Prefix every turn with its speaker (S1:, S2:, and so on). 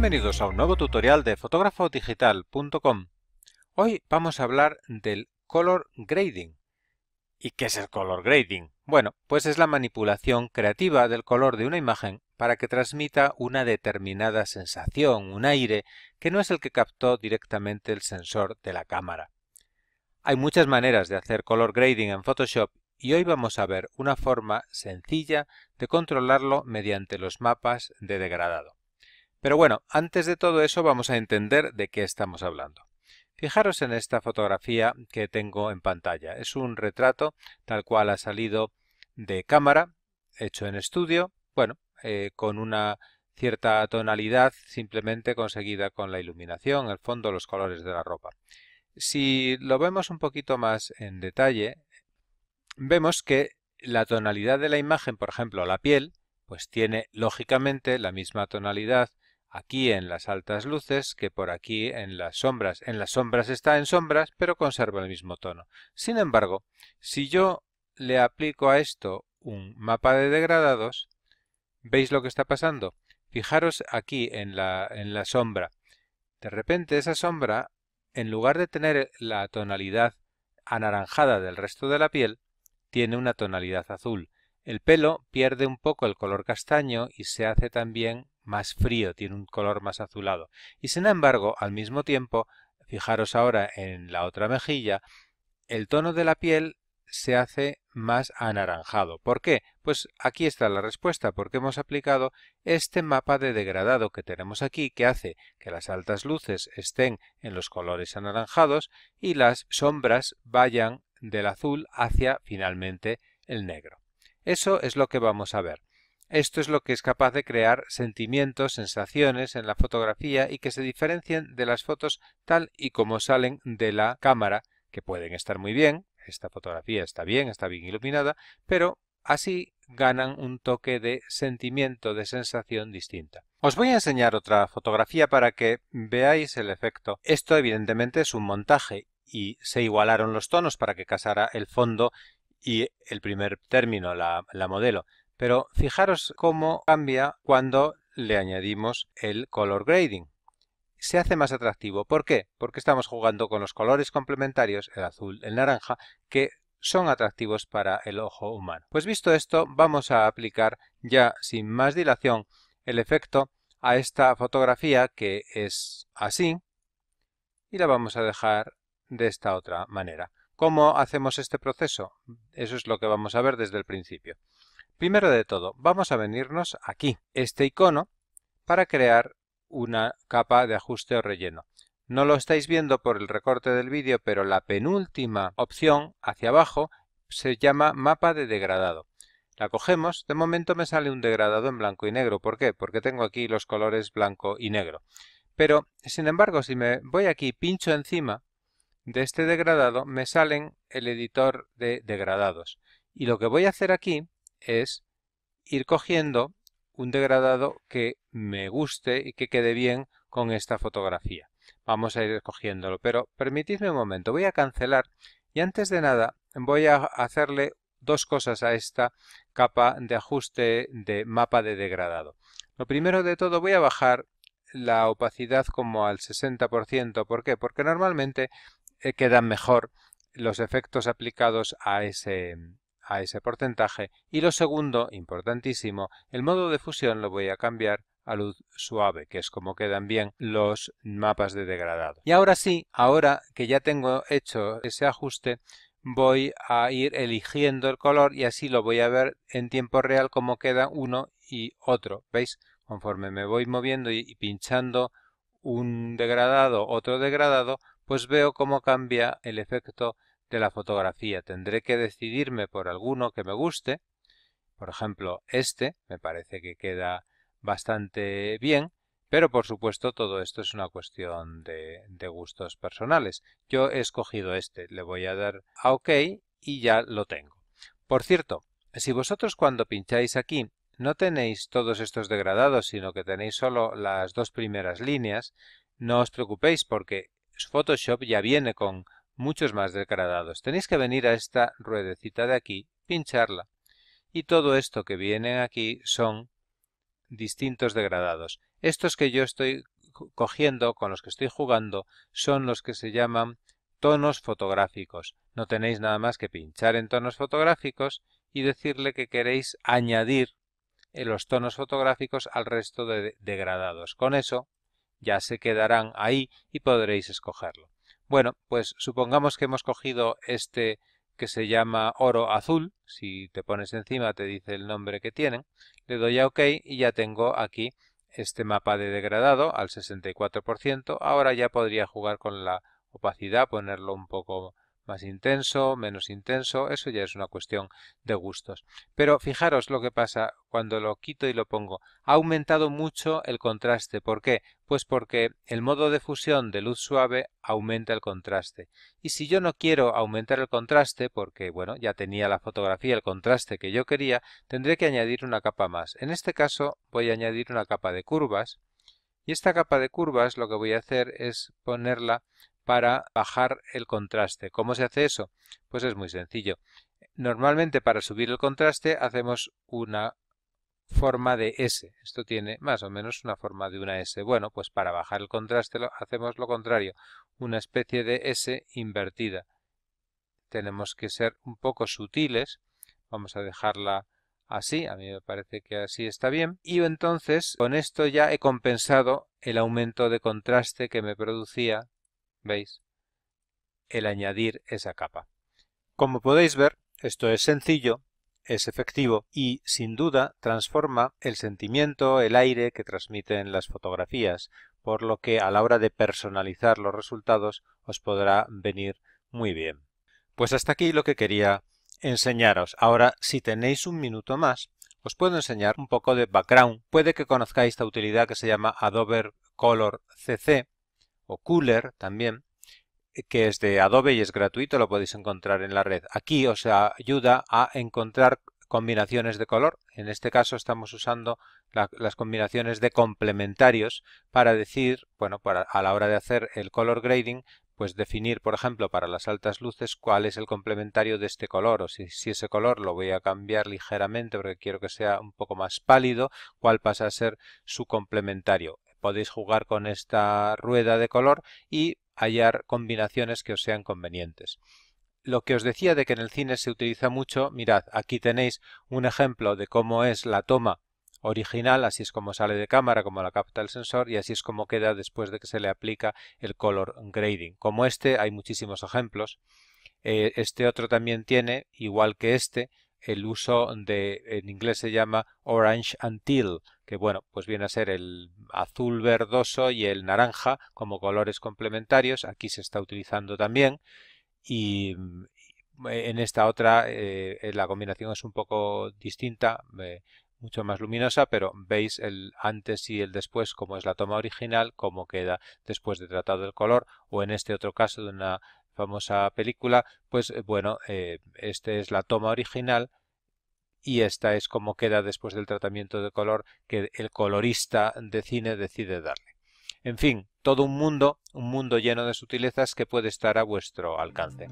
S1: Bienvenidos a un nuevo tutorial de fotógrafodigital.com. Hoy vamos a hablar del color grading. ¿Y qué es el color grading? Bueno, pues es la manipulación creativa del color de una imagen para que transmita una determinada sensación, un aire, que no es el que captó directamente el sensor de la cámara. Hay muchas maneras de hacer color grading en Photoshop y hoy vamos a ver una forma sencilla de controlarlo mediante los mapas de degradado. Pero bueno, antes de todo eso vamos a entender de qué estamos hablando. Fijaros en esta fotografía que tengo en pantalla. Es un retrato tal cual ha salido de cámara, hecho en estudio, bueno, eh, con una cierta tonalidad simplemente conseguida con la iluminación, el fondo, los colores de la ropa. Si lo vemos un poquito más en detalle, vemos que la tonalidad de la imagen, por ejemplo, la piel, pues tiene lógicamente la misma tonalidad aquí en las altas luces que por aquí en las sombras. En las sombras está en sombras, pero conserva el mismo tono. Sin embargo, si yo le aplico a esto un mapa de degradados, ¿veis lo que está pasando? Fijaros aquí en la, en la sombra. De repente esa sombra, en lugar de tener la tonalidad anaranjada del resto de la piel, tiene una tonalidad azul. El pelo pierde un poco el color castaño y se hace también más frío, tiene un color más azulado. Y sin embargo, al mismo tiempo, fijaros ahora en la otra mejilla, el tono de la piel se hace más anaranjado. ¿Por qué? Pues aquí está la respuesta, porque hemos aplicado este mapa de degradado que tenemos aquí, que hace que las altas luces estén en los colores anaranjados y las sombras vayan del azul hacia finalmente el negro. Eso es lo que vamos a ver. Esto es lo que es capaz de crear sentimientos, sensaciones en la fotografía y que se diferencien de las fotos tal y como salen de la cámara, que pueden estar muy bien, esta fotografía está bien, está bien iluminada, pero así ganan un toque de sentimiento, de sensación distinta. Os voy a enseñar otra fotografía para que veáis el efecto. Esto evidentemente es un montaje y se igualaron los tonos para que casara el fondo y el primer término, la, modelo. Pero fijaros cómo cambia cuando le añadimos el color grading. Se hace más atractivo. ¿Por qué? Porque estamos jugando con los colores complementarios, el azul, el naranja, que son atractivos para el ojo humano. Pues visto esto, vamos a aplicar ya sin más dilación el efecto a esta fotografía que es así y la vamos a dejar de esta otra manera. ¿Cómo hacemos este proceso? Eso es lo que vamos a ver desde el principio. Primero de todo, vamos a venirnos aquí, este icono, para crear una capa de ajuste o relleno. No lo estáis viendo por el recorte del vídeo, pero la penúltima opción hacia abajo se llama mapa de degradado. La cogemos, de momento me sale un degradado en blanco y negro. ¿Por qué? Porque tengo aquí los colores blanco y negro. Pero, sin embargo, si me voy aquí, pincho encima de este degradado, me salen el editor de degradados. Y lo que voy a hacer aquí es ir cogiendo un degradado que me guste y que quede bien con esta fotografía. Vamos a ir escogiéndolo, pero permitidme un momento, voy a cancelar y antes de nada voy a hacerle dos cosas a esta capa de ajuste de mapa de degradado. Lo primero de todo voy a bajar la opacidad como al 60%. ¿Por qué? Porque normalmente eh, quedan mejor los efectos aplicados a ese, a ese porcentaje y lo segundo, importantísimo, el modo de fusión lo voy a cambiar a luz suave, que es como quedan bien los mapas de degradado. Y ahora sí, ahora que ya tengo hecho ese ajuste, voy a ir eligiendo el color y así lo voy a ver en tiempo real como queda uno y otro. ¿Veis? Conforme me voy moviendo y, pinchando un degradado, otro degradado, pues veo cómo cambia el efecto de la fotografía. Tendré que decidirme por alguno que me guste. Por ejemplo, este me parece que queda bastante bien, pero por supuesto todo esto es una cuestión de, gustos personales. Yo he escogido este, le voy a dar a OK y ya lo tengo. Por cierto, si vosotros cuando pincháis aquí no tenéis todos estos degradados, sino que tenéis solo las dos primeras líneas, no os preocupéis porque Photoshop ya viene con muchos más degradados. Tenéis que venir a esta ruedecita de aquí, pincharla. Y todo esto que viene aquí son distintos degradados. Estos que yo estoy cogiendo, con los que estoy jugando, son los que se llaman tonos fotográficos. No tenéis nada más que pinchar en tonos fotográficos y decirle que queréis añadir los tonos fotográficos al resto de degradados. Con eso ya se quedarán ahí y podréis escogerlo. Bueno, pues supongamos que hemos cogido este que se llama oro azul, si te pones encima te dice el nombre que tienen, le doy a OK y ya tengo aquí este mapa de degradado al 64%, ahora ya podría jugar con la opacidad, ponerlo un poco más intenso, menos intenso, eso ya es una cuestión de gustos. Pero fijaros lo que pasa cuando lo quito y lo pongo. Ha aumentado mucho el contraste. ¿Por qué? Pues porque el modo de fusión de luz suave aumenta el contraste. Y si yo no quiero aumentar el contraste, porque bueno, ya tenía la fotografía el contraste que yo quería, tendré que añadir una capa más. En este caso voy a añadir una capa de curvas. Y esta capa de curvas lo que voy a hacer es ponerla para bajar el contraste. ¿Cómo se hace eso? Pues es muy sencillo. Normalmente para subir el contraste hacemos una forma de S. Esto tiene más o menos una forma de una S. Bueno, pues para bajar el contraste lo, hacemos lo contrario, una especie de S invertida. Tenemos que ser un poco sutiles. Vamos a dejarla así, a mí me parece que así está bien. Y entonces con esto ya he compensado el aumento de contraste que me producía ¿Veis? El añadir esa capa. Como podéis ver, esto es sencillo, es efectivo y, sin duda, transforma el sentimiento, el aire que transmiten las fotografías, por lo que a la hora de personalizar los resultados os podrá venir muy bien. Pues hasta aquí lo que quería enseñaros. Ahora, si tenéis un minuto más, os puedo enseñar un poco de background. Puede que conozcáis esta utilidad que se llama Adobe Color CC, o Cooler también, eh, que es de Adobe y es gratuito, lo podéis encontrar en la red. Aquí os ayuda a encontrar combinaciones de color. En este caso estamos usando las combinaciones de complementarios para decir, bueno, para, a la hora de hacer el color grading, pues definir, por ejemplo, para las altas luces cuál es el complementario de este color, o si, si, ese color lo voy a cambiar ligeramente porque quiero que sea un poco más pálido, cuál pasa a ser su complementario podéis jugar con esta rueda de color y hallar combinaciones que os sean convenientes. Lo que os decía de que en el cine se utiliza mucho, mirad, aquí tenéis un ejemplo de cómo es la toma original, así es como sale de cámara, como la capta el sensor y así es como queda después de que se le aplica el color grading. Como este hay muchísimos ejemplos. Eh, este otro también tiene, igual que este, el uso de, en inglés se llama orange until, que bueno, pues viene a ser el azul verdoso y el naranja como colores complementarios. Aquí se está utilizando también y en esta otra eh, la combinación es un poco distinta, eh, mucho más luminosa, pero veis el antes y el después como es la toma original, cómo queda después de tratado el color, o en este otro caso de una famosa película, pues eh, bueno, eh, este es la toma original y esta es como queda después del tratamiento de color que el colorista de cine decide darle. En fin, todo un mundo, un mundo lleno de sutilezas que puede estar a vuestro alcance.